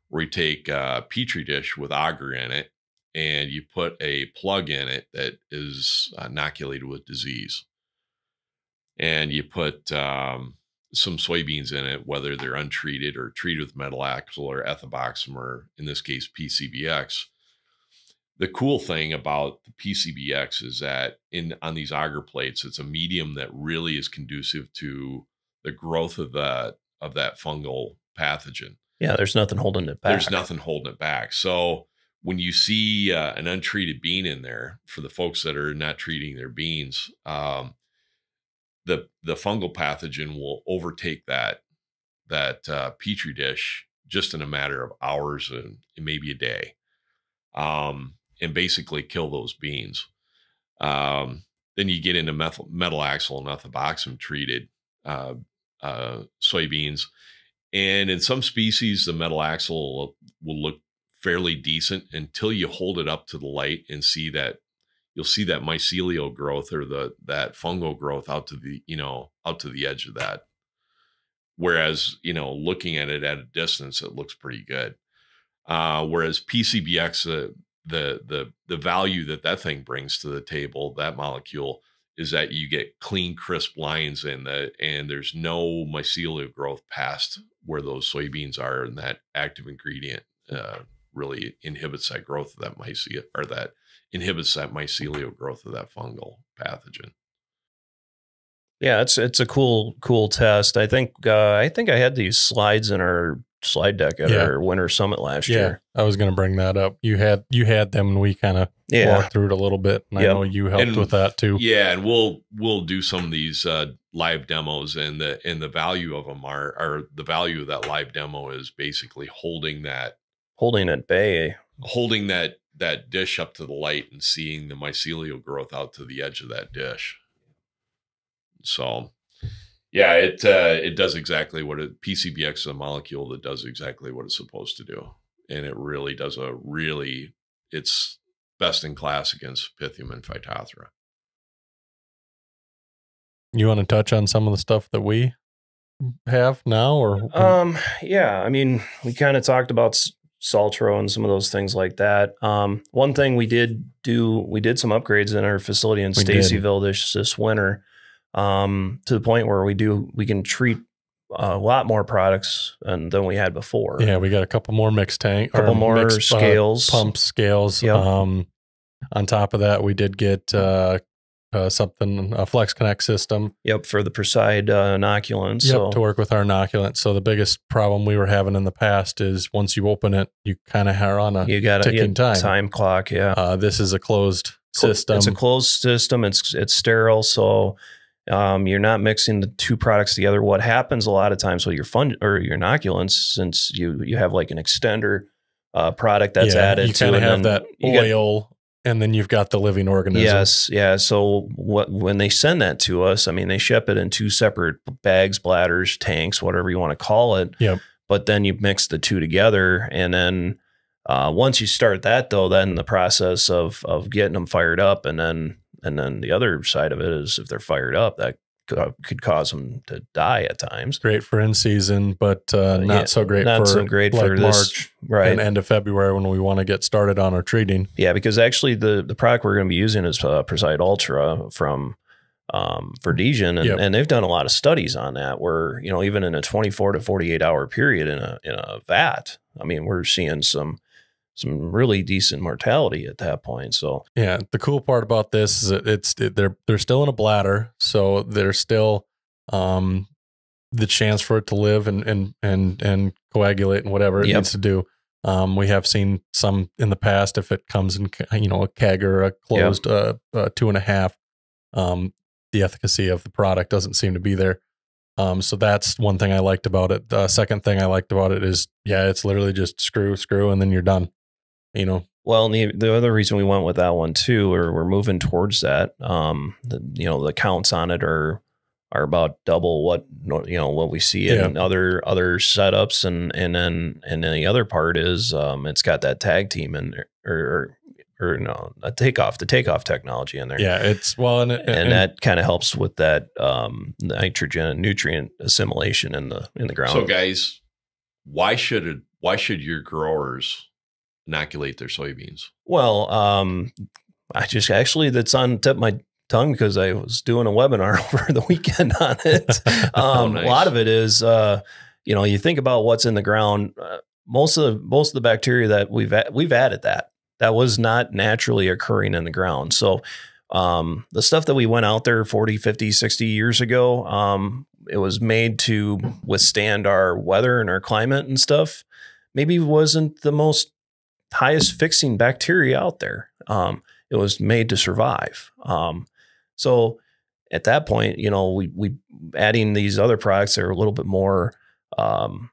where we take a petri dish with agar in it, and you put a plug in it that is inoculated with disease and you put um, some soybeans in it, whether they're untreated or treated with metalaxyl or ethaboxam, or in this case, PCBX. The cool thing about the PCBX is that in on these agar plates, it's a medium that really is conducive to the growth of that of that fungal pathogen. Yeah, there's nothing holding it back. There's nothing holding it back. So when you see uh, an untreated bean in there, for the folks that are not treating their beans, um, the the fungal pathogen will overtake that that uh, petri dish just in a matter of hours and maybe a day, um, and basically kill those beans. Um, then you get into methyl, metalaxyl and ethaboxam treated uh, uh, soybeans, and in some species the metalaxyl will, will look fairly decent until you hold it up to the light and see that you'll see that mycelial growth or the that fungal growth out to the you know out to the edge of that. Whereas you know looking at it at a distance it looks pretty good. Uh, whereas pcbx uh, the the the value that that thing brings to the table that molecule is that you get clean crisp lines in the and there's no mycelial growth past where those soybeans are and that active ingredient uh, really inhibits that growth of that mycelia or that inhibits that mycelial growth of that fungal pathogen. Yeah, it's it's a cool cool test. I think uh, I think I had these slides in our slide deck at Yeah. our winter summit last Yeah, year. I was going to bring that up. You had you had them, and we kind of Yeah, walked through it a little bit. And I know you helped And- with that too. Yeah, and we'll we'll do some of these uh, live demos, and the and the value of them are, are the value of that live demo is basically holding that holding at bay. holding that that dish up to the light and seeing the mycelial growth out to the edge of that dish. So, yeah, it uh, it does exactly what it PCBX is a molecule that does exactly what it's supposed to do, and it really does a really it's best in class against Pythium and Phytophthora. You want to touch on some of the stuff that we have now, or Um, yeah, I mean, we kind of talked about s- Saltro and some of those things like that. Um, one thing we did do, we did some upgrades in our facility in Stacyville this this winter, um, to the point where we do we can treat a lot more products and, than we had before. yeah, we got a couple more mixed tank, a couple or more mixed, uh, scales. pump scales. Yep. Um, on top of that, we did get uh, uh, something a Flex Connect system. Yep, for the Preside uh, inoculants. Yep, so to work with our inoculant. So the biggest problem we were having in the past is once you open it, you kind of are on a. you got ticking time. time clock. Yeah, Uh, this is a closed system. It's a closed system. It's it's sterile, so um, you're not mixing the two products together. What happens a lot of times with your fun or your inoculants, since you you have like an extender uh, product that's Yeah, added You to kind it, of have that oil, and then you've got the living organism. Yes, yeah. So what when they send that to us, I mean, they ship it in two separate bags, bladders, tanks, whatever you want to call it. Yep. But then you mix the two together, and then uh, once you start that, though, then the process of of getting them fired up, and then and then the other side of it is if they're fired up, that could, cause them to die at times. Great for in season, but uh, not Yeah, so great Not for so great like for this, March right? and end of February when we want to get started on our treating. Yeah, because actually the the product we're going to be using is uh, Preside Ultra from um, Degen, and, Yep. and they've done a lot of studies on that. Where you know even in a 24 to 48 hour period in a in a vat, I mean we're seeing some some really decent mortality at that point. So Yeah, the cool part about this is that it's it, they're they're still in a bladder, so there's still um the chance for it to live and and and and coagulate and whatever it Yep. needs to do. Um, we have seen some in the past if it comes in you know a keg or a closed uh, uh, two and a half, um, the efficacy of the product doesn't seem to be there. Um, so that's one thing I liked about it. The second thing I liked about it is yeah, it's literally just screw screw and then you're done. You know, Well, the the other reason we went with that one too, or we're moving towards that, um, the, you know, the counts on it are are about double what you know what we see in other other setups, and and then and then the other part is um, it's got that tag team in there, or or, or no, a takeoff, the takeoff technology in there, yeah, it's well and, it- and, that kind of helps with that um, nitrogen and nutrient assimilation in the in the ground. So, guys, why should it? Why should your growers inoculate their soybeans? Well, um, I just actually that's on the tip of my tongue because I was doing a webinar (laughs) over the weekend on it. (laughs) Oh, Um, nice. A lot of it is, uh, you know, you think about what's in the ground. Uh, most of the most of the bacteria that we've we've added that that was not naturally occurring in the ground. So um, the stuff that we went out there 40, 50, 60 years ago, um, it was made to withstand our weather and our climate and stuff. Maybe wasn't the most highest fixing bacteria out there. Um, it was made to survive. Um, so at that point, you know, we we adding these other products that are a little bit more um,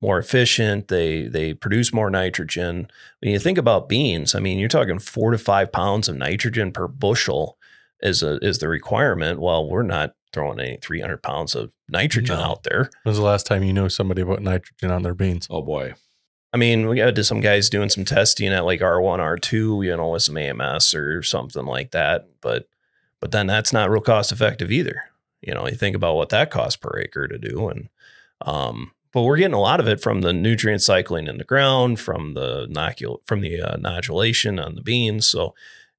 more efficient. They they produce more nitrogen. When you think about beans, I mean, you're talking four to five pounds of nitrogen per bushel is a is the requirement. Well, we're not throwing any 300 pounds of nitrogen No. out there. When's the last time you know somebody put nitrogen on their beans? Oh boy, I mean, we got to some guys doing some testing at like R1, R2, you know, with some AMS or something like that. But but then that's not real cost effective either. You know, you think about what that costs per acre to do, and um, but we're getting a lot of it from the nutrient cycling in the ground, from the nocul, from the uh, nodulation on the beans. So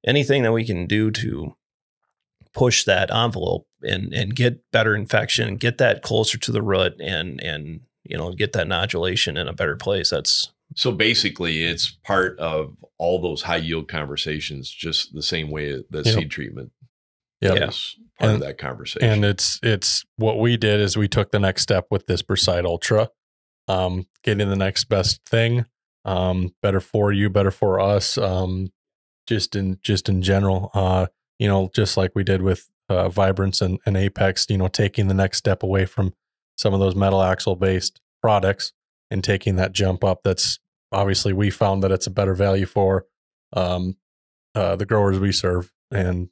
anything that we can do to push that envelope and and get better infection get that closer to the root and and you know get that nodulation in a better place that's So basically, it's part of all those high yield conversations, just the same way that Yep. seed treatment Yep. Yeah. is part And- of that conversation. And it's it's what we did is we took the next step with this Preside Ultra, um, getting the next best thing, um, better for you, better for us, um, just in just in general. Uh, you know, just like we did with uh, Vibrance and, and Apex, you know, taking the next step away from some of those metalaxyl based products and taking that jump up. That's obviously we found that it's a better value for um, uh, the growers we serve, and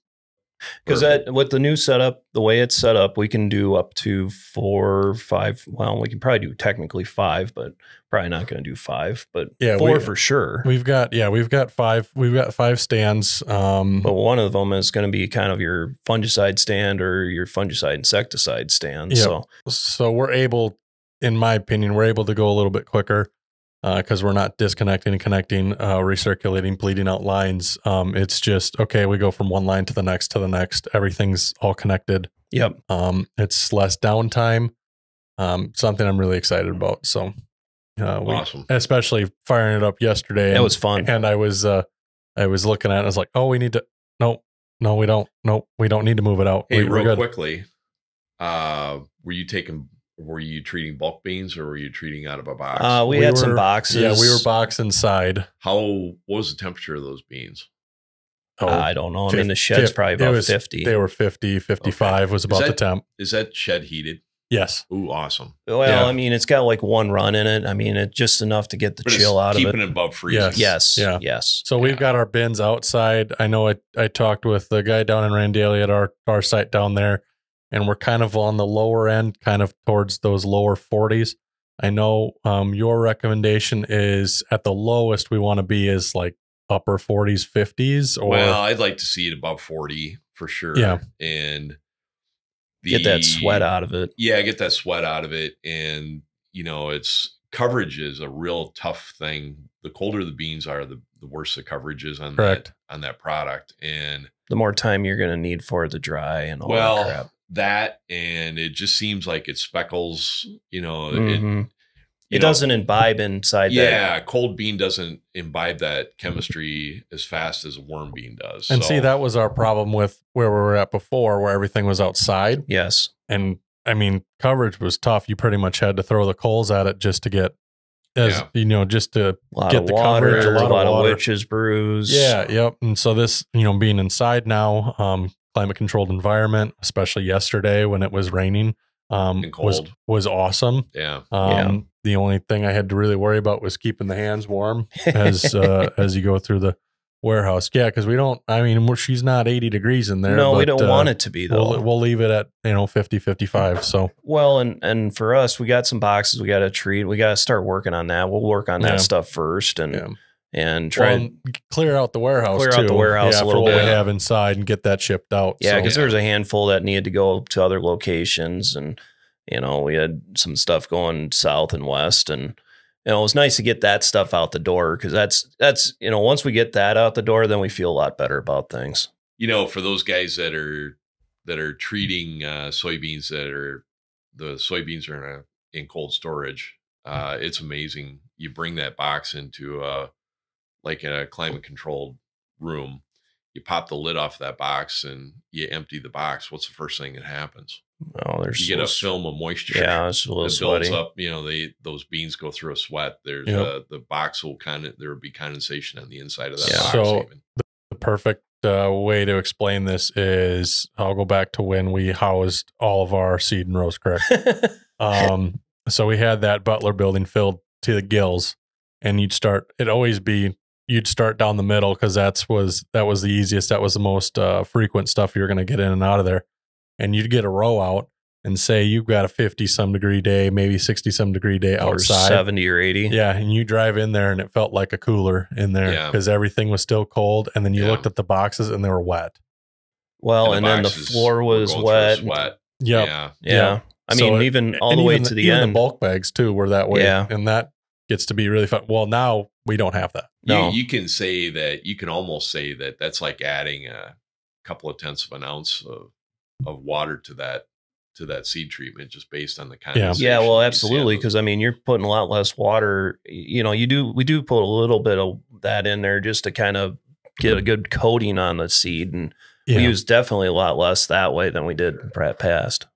because that with the new setup the way it's set up we can do up to four five well we can probably do technically five but probably not going to do five but Yeah, four we- for sure We've got yeah, we've got five we've got five stands. Um but one of them is going to be kind of your fungicide stand or your fungicide insecticide stand Yep. so so we're able in my opinion, we're able to go a little bit quicker because we're not disconnecting and connecting, uh, recirculating, bleeding out lines. Um, it's just okay. We go from one line to the next to the next. Everything's all connected. yep Um, it's less downtime. Um, something I'm really excited about. So, uh, we, awesome. especially firing it up yesterday. it and- was fun and I was uh I was looking at it, I was like, oh, we need to no, no, we don't. No, we don't need to move it out. Hey, we, we're real good. quickly, uh, were you taking? Were you treating bulk beans or were you treating out of a box? uh, we, we had some boxes Yeah, we were box inside. How what was the temperature of those beans? Oh, i don't know i mean the shed's fif- probably about was- 50 They were 50, 55 was about the temp. Is that shed heated? Yes. Ooh, awesome! well yeah. i mean it's got like one run in it i mean it's just enough to get the But chill out of it. keeping it it above freezing. Yes. yes Yeah. yes So we've got our bins outside. I know I, I talked with the guy down in Randalia at our, our site down there, and we're kind of on the lower end, kind of towards those lower 40s. I know um, your recommendation is at the lowest we want to be is like upper 40s, 50s, or well, I'd like to see it above forty for sure. Yeah. and get that sweat out of it Yeah, get that sweat out of it, and you know it's coverage is a real tough thing. The colder the beans are, the, the worse the coverage is on Correct. that on that product. And The more time you're going to need for it to dry and all well, that crap. That and it just seems like it speckles. You know, it, Mhm. you It know, doesn't imbibe inside that. Yeah, cold bean doesn't imbibe that chemistry as fast as a warm bean does. And So, see, that was our problem with where we were at before, where everything was outside. Yes. And I mean, coverage was tough. You pretty much had to throw the coals at it just to get, as Yeah. you know, just to Get the water, coverage, a a lot, lot of of witches brews. Yeah, yep. And so this, you know, being inside now, um, climate controlled environment, especially yesterday when it was raining, um, was was awesome. yeah, Um, the only thing I had to really worry about was keeping the hands warm as (laughs) uh, as you go through the warehouse. Yeah, because we don't. I mean, we're, she's not eighty degrees in there. no, we don't uh, want it to be though. We'll, we'll leave it at you know 50, 55. So Well, and and for us, we got some boxes we got to treat. We got to start working on that. We'll work on that Yeah. stuff first, and yeah, and try. Well, and, and clear out the warehouse. Clear out the warehouse yeah, a for little what bit. we have inside and get that shipped out. yeah, So, because there was a handful that needed to go to other locations, and you know we had some stuff going south and west, and you know it was nice to get that stuff out the door because that's that's you know once we get that out the door, then we feel a lot better about things. you know, for those guys that are that are treating uh, soybeans that are the soybeans are in a in cold storage. Uh, it's amazing. You bring that box into a like in a climate controlled room. You pop the lid off that box and you empty the box. What's the first thing that happens? Oh, there's You get a film of moisture. Yeah, it's a (laughs) little it builds sweaty. up. You know, they those beans go through a sweat. There's Yep. uh, the box will kind of there will be condensation on the inside of that Yeah. box. So- even. the perfect uh, way to explain this is I'll go back to when we housed all of our seed and Rose Creek. (laughs) Um, so we had that Butler building filled to the gills, and you'd start. It'd always be you'd start down the middle because that's was that was the easiest. That was the most uh, frequent stuff you're going to get in and out of there, and you'd get a row out and say you've got a fifty some degree day, maybe sixty some degree day or outside. seventy or eighty. Yeah, and you drive in there and it felt like a cooler in there Yeah. because everything was still cold. And then you Yeah. looked at the boxes and they were wet. Well, and, then the floor was going through a wet. Yep. Yeah. Yeah. Yeah. I So mean, it- even all the way even to the even end. The bulk bags too were that way. Yeah. And that gets to be really fun. Well, now we don't have that. No. You, you can say that you can almost say that that's like adding a couple of tenths of an ounce of, of water to that to that seed treatment just based on the condensation. yeah, well, you see absolutely. Because I mean, you're putting a lot less water. You know, you do. We do put a little bit of that in there just to kind of get a good coating on the seed, and Yeah. we use definitely a lot less that way than we did in pra- past.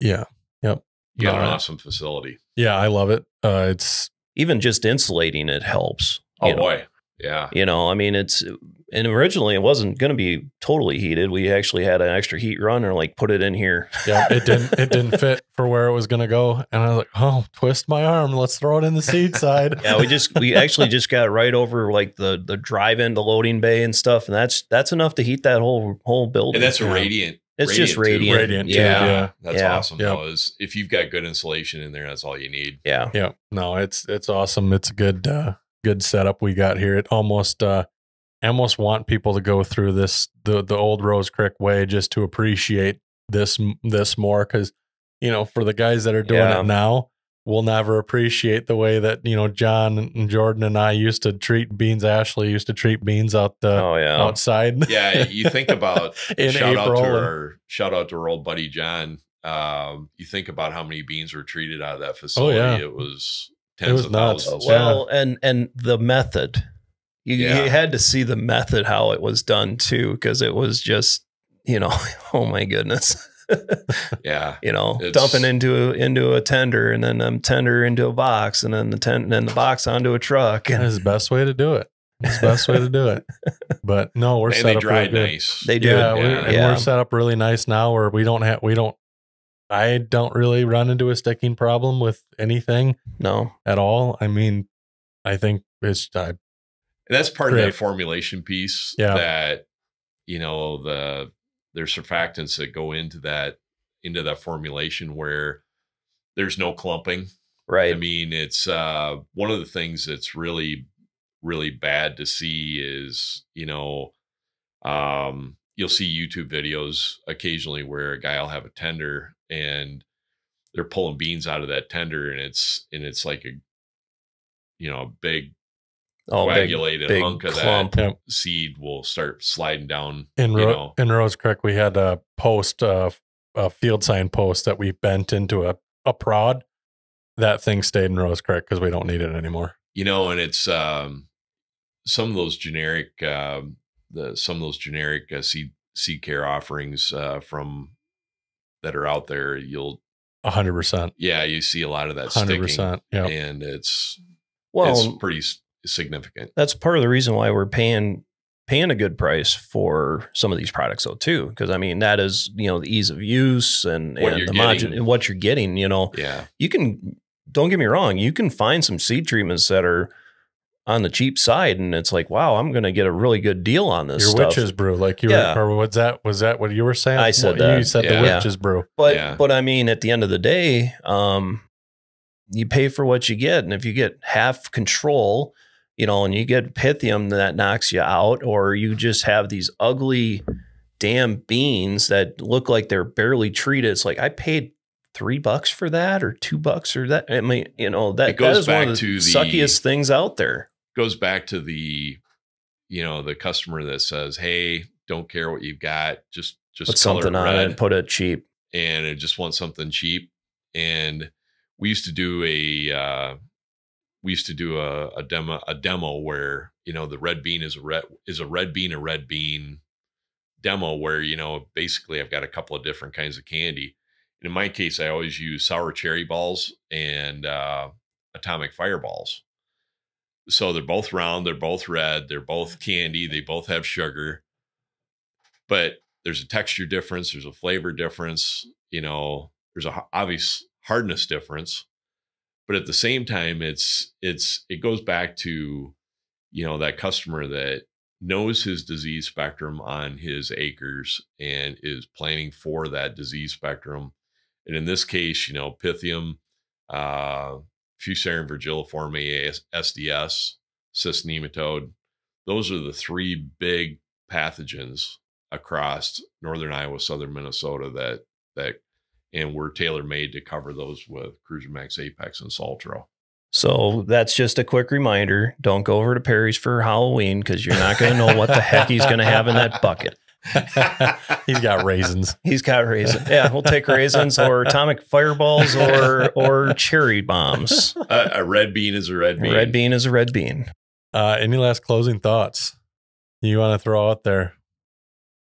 yeah. Yep. You got an Alright. awesome facility. Yeah. I love it. Uh, it's Even just insulating it helps. Oh you know. boy. Yeah. You know, I mean, it's and originally it wasn't going to be totally heated. We actually had an extra heat runner, like put it in here. yeah. It (laughs) didn't it didn't fit for where it was gonna go. And I was like, oh, twist my arm. Let's throw it in the seat side. Yeah, we just we actually just got right over like the the drive in the loading bay and stuff, and that's that's enough to heat that whole whole building. And that's Yeah. radiant. It's just too. radiant. Radiant, too, yeah, yeah. That's Yeah. awesome. Yep. though, is if you've got good insulation in there, that's all you need. yeah. Yeah, no, it's it's awesome. It's a good uh good setup we got here. It almost uh I almost want people to go through this the the old Rose Creek way just to appreciate this this more cuz you know, for the guys that are doing Yeah. it now, we'll never appreciate the way that, you know, John and Jordan and I used to treat beans Ashley used to treat beans out the Oh yeah. outside. (laughs) Yeah, you think about (laughs) in shout April out to our shout out to our old buddy John. Um, you think about how many beans were treated out of that facility. Oh, yeah. It was tens It was of nuts. thousands. well, and and the method. You, Yeah. you had to see the method how it was done too, because it was just you know, (laughs) oh my goodness. (laughs) Yeah. you know, It's- dumping into a, into a tender, and then um, tender into a box, and then the ten, then the box onto a truck, and is the best way to do it. It's the best way to do it. But no, we're (laughs) and set they up really dried good. nice. they do. Yeah, it. we're, and Yeah. we're set up really nice now where we don't have we don't I don't really run into a sticking problem with anything No, at all. I mean, I think it's I, that's part of Great. that formulation piece Yeah. that you know the there's surfactants that go into that into that formulation where there's no clumping. right? I mean, it's uh one of the things that's really really bad to see is, you know, um you'll see YouTube videos occasionally where a guy will have a tender and they're pulling beans out of that tender and it's and it's like a you know, a big Oh, big, coagulated big hunk of clump. that Yep. seed will start sliding down. In you know, in Rose Creek, we had a post, uh, a field sign post that we bent into a a prod. That thing stayed in Rose Creek because we don't need it anymore. you know, and it's um, some of those generic, um, the some of those generic uh, seed seed care offerings uh, from that are out there. You'll, A hundred percent, yeah, you see a lot of that hundred sticking, percent. Yeah, and it's Well, it's pretty s- significant. that's part of the reason why we're paying paying a good price for some of these products though too because i mean that is you know the ease of use and, What and you're the getting. margin and what you're getting you know Yeah, you can don't get me wrong you can find some seed treatments that are on the cheap side and it's like wow i'm gonna get a really good deal on this your stuff witch's brew, like you Yeah. were, or was that was that what you were saying? I said Well, You said Yeah. the Yeah. witch's brew. but Yeah. but i mean at the end of the day um you pay for what you get and if you get half control you know and you get pythium that knocks you out or you just have these ugly damn beans that look like they're barely treated. It's like i paid three bucks for that or two bucks or that. I mean you know that, It goes that is one back of the, to the- suckiest things out there. Goes back to the, you know, the customer that says, "Hey, don't care what you've got, just just put color something on red. it put it cheap. And I just want something cheap. And we used to do a uh, we used to do a, a demo a demo where you know the red bean is a red is a red bean a red bean demo where you know basically I've got a couple of different kinds of candy. And In my case, I always use sour cherry balls and uh, atomic fireballs. So they're both round, they're both red, they're both candy, they both have sugar, but there's a texture difference, there's a flavor difference, you know, there's a obvious hardness difference, but at the same time, it's it's it goes back to you know that customer that knows his disease spectrum on his acres and is planning for that disease spectrum. And in this case, you know, Pythium, uh, Fusarium virguliforme, AS SDS, cyst nematode, those are the three big pathogens across northern Iowa, southern Minnesota that that and we're tailor made to cover those with Cruiser Max Apex and Saltro. So that's just a quick reminder. Don't go over to Perry's for Halloween because you're not going to know what the heck he's going to have in that bucket. (laughs) He's got raisins. (laughs) He's got raisins. Yeah, we'll take raisins or atomic fireballs or or cherry bombs. a, a red bean is a red bean. Red bean is a red bean. Uh, any last closing thoughts you want to throw out there?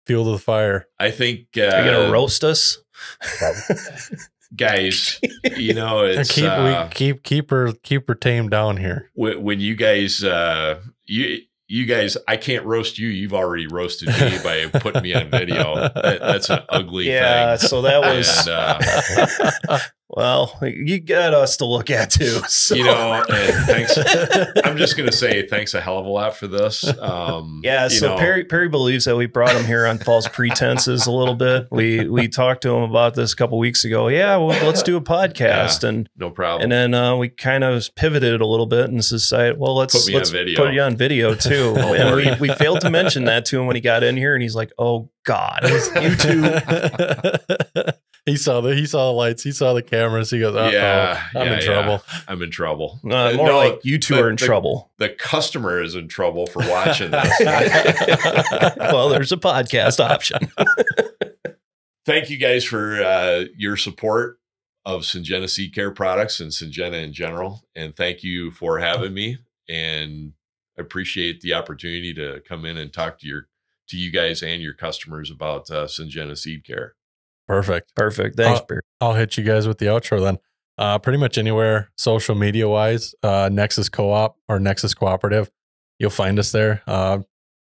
Fuel to the fire. I think uh, Are you going to roast us? (laughs) guys. You know, (laughs) it's keep uh, we keep keep her keep her tame down here. when, when you guys uh, you you guys, I can't roast you. You've already roasted me (laughs) by putting me on video. That, that's an ugly yeah, thing. so that was And, uh, well, you got us to look at too. (laughs) So. you know, and thanks. (laughs) I'm just gonna say thanks a hell of a lot for this. Um, (laughs) Yeah, so know, Perry Perry believes that we brought him here on false pretenses a little bit. We we talked to him about this a couple weeks ago. Yeah, well, let's do a podcast, and no problem. and then uh, we kind of pivoted a little bit and decided, well, let's Put me on let's video. put you on video too. Don't and we, we failed to mention that to him when he got in here, and he's like, oh God, (laughs) YouTube. (laughs) he saw the he saw the lights. He saw the cameras. He goes, "Uh Yeah, oh, I'm yeah, in trouble." I'm in trouble. Uh, Uh, more no, like you two the- are in the- trouble. The customer is in trouble for watching this. (laughs) well, there's a podcast option. Thank you guys for uh, your support of Syngenta Seed Care products and Syngenta in general. And thank you for having me. And I appreciate the opportunity to come in and talk to your to you guys and your customers about uh, Syngenta Seed Care. Perfect. Perfect. Thanks, Perry. I'll hit you guys with the outro then. Uh, pretty much anywhere social media wise, uh, Nexus Co-op or Nexus Cooperative, you'll find us there. Uh,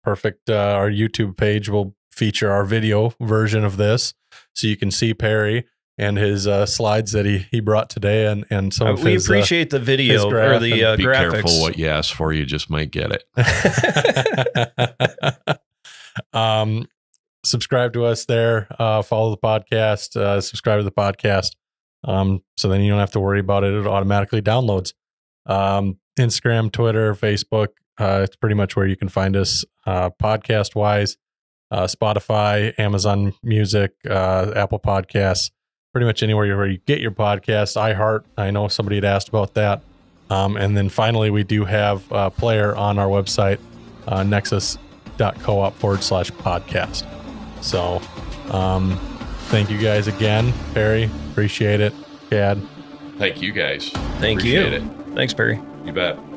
perfect. Uh, our YouTube page will feature our video version of this, so you can see Perry and his uh, slides that he he brought today, and and some Uh, of we his. uh, appreciate the video or the uh, Be graphics. careful what you ask for; you just might get it. (laughs) (laughs) um, subscribe to us there. Uh, follow the podcast. Uh, subscribe to the podcast. Um, so then you don't have to worry about it. It automatically downloads. Um, Instagram, Twitter, Facebook. Uh, it's pretty much where you can find us uh, podcast wise. Uh, Spotify, Amazon Music, uh, Apple Podcasts, pretty much anywhere you, where you get your podcasts. iHeart. I know somebody had asked about that. Um, and then finally, we do have a player on our website, uh, nexus.coop forward slash podcast. So um, thank you guys again, Perry. Appreciate it. Chad. Thank you guys. Thank Appreciate you. it. Thanks, Perry. You bet.